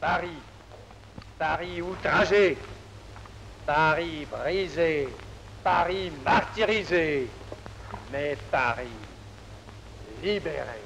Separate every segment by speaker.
Speaker 1: Paris, Paris outragé, Paris brisé, Paris martyrisé, mais Paris libéré.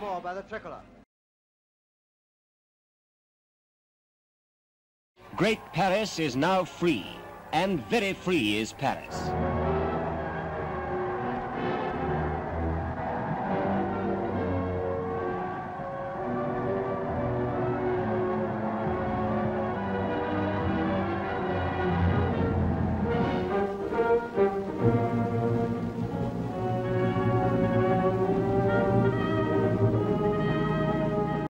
Speaker 2: More by the tricolour.
Speaker 3: Great Paris is now free, and very free is Paris.